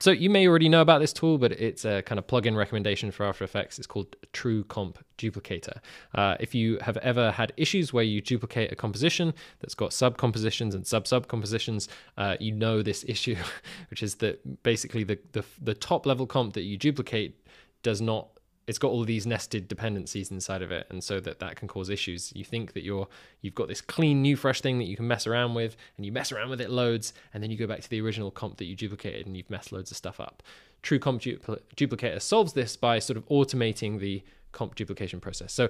so you may already know about this tool, but it's a kind of plugin recommendation for After Effects. It's called True Comp Duplicator. Uh, if you have ever had issues where you duplicate a composition that's got sub compositions and sub sub compositions, uh, you know this issue, which is that basically the, the the top level comp that you duplicate does not it's got all these nested dependencies inside of it and so that that can cause issues you think that you're you've got this clean new fresh thing that you can mess around with and you mess around with it loads and then you go back to the original comp that you duplicated and you've messed loads of stuff up true comp dupl- duplicator solves this by sort of automating the comp duplication process so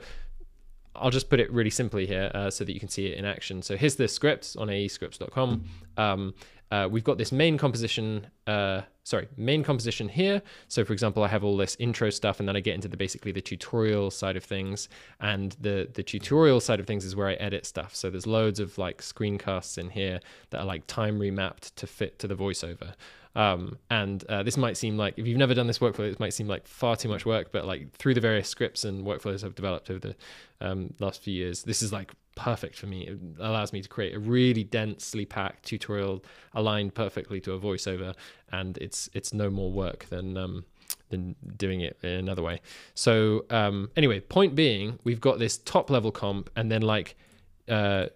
I'll just put it really simply here uh, so that you can see it in action. So here's the script on aescripts.com. Um, uh, we've got this main composition, uh, sorry, main composition here. So for example, I have all this intro stuff and then I get into the basically the tutorial side of things. And the, the tutorial side of things is where I edit stuff. So there's loads of like screencasts in here that are like time remapped to fit to the voiceover. Um, and uh, this might seem like if you've never done this workflow, it might seem like far too much work. But like through the various scripts and workflows I've developed over the um, last few years, this is like perfect for me. It allows me to create a really densely packed tutorial aligned perfectly to a voiceover, and it's it's no more work than um, than doing it in another way. So um, anyway, point being, we've got this top level comp, and then like. Uh,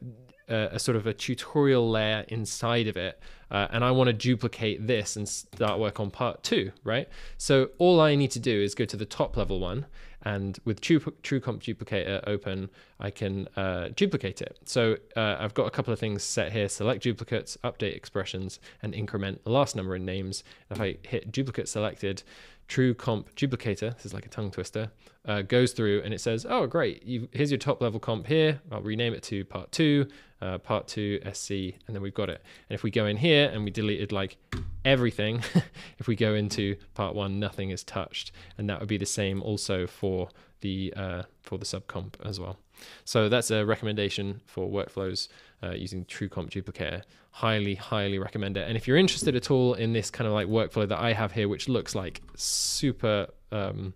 a, a, sort of a tutorial layer inside of it uh, and I want to duplicate this and start work on part two, right? So all I need to do is go to the top level one and with True, TrueComp Duplicator open, I can uh, duplicate it. So uh, I've got a couple of things set here, select duplicates, update expressions, and increment the last number in names. If I hit duplicate selected, True Comp Duplicator, this is like a tongue twister, uh, goes through and it says, oh, great, you, here's your top level comp here. I'll rename it to part two, uh, part two SC, and then we've got it. And if we go in here and we deleted like everything, if we go into part one, nothing is touched. And that would be the same also for the, uh, for the subcomp as well. So that's a recommendation for workflows uh, using TrueComp Duplicator. Highly, highly recommend it. And if you're interested at all in this kind of like workflow that I have here, which looks like super, um,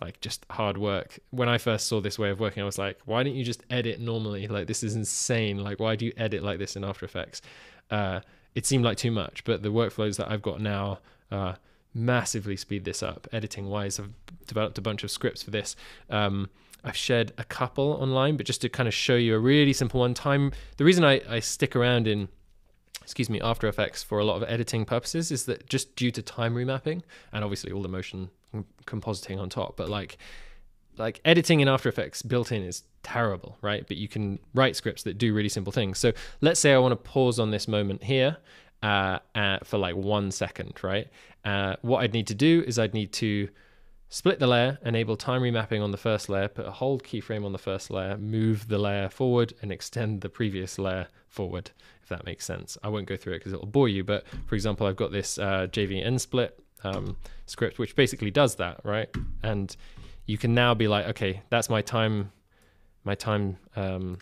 like just hard work. When I first saw this way of working, I was like, why don't you just edit normally? Like this is insane. Like why do you edit like this in After Effects? Uh, it seemed like too much, but the workflows that I've got now uh, massively speed this up. Editing wise, I've developed a bunch of scripts for this. Um, I've shared a couple online, but just to kind of show you a really simple one time. The reason I, I stick around in excuse me, After Effects for a lot of editing purposes is that just due to time remapping and obviously all the motion compositing on top, but like like editing in After Effects built in is terrible, right? But you can write scripts that do really simple things. So let's say I want to pause on this moment here uh, uh, for like one second, right? Uh, what I'd need to do is I'd need to Split the layer, enable time remapping on the first layer, put a hold keyframe on the first layer, move the layer forward, and extend the previous layer forward, if that makes sense. I won't go through it because it'll bore you, but for example, I've got this uh, JVN split um, script, which basically does that, right? And you can now be like, okay, that's my time, my time um,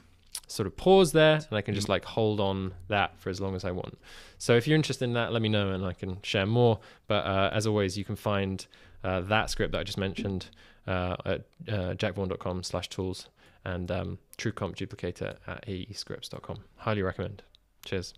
sort of pause there, and I can just like hold on that for as long as I want. So if you're interested in that, let me know and I can share more. But uh, as always, you can find uh, that script that I just mentioned uh, at uh, slash tools and um, TrueComp Duplicator at aescripts.com. Highly recommend. Cheers.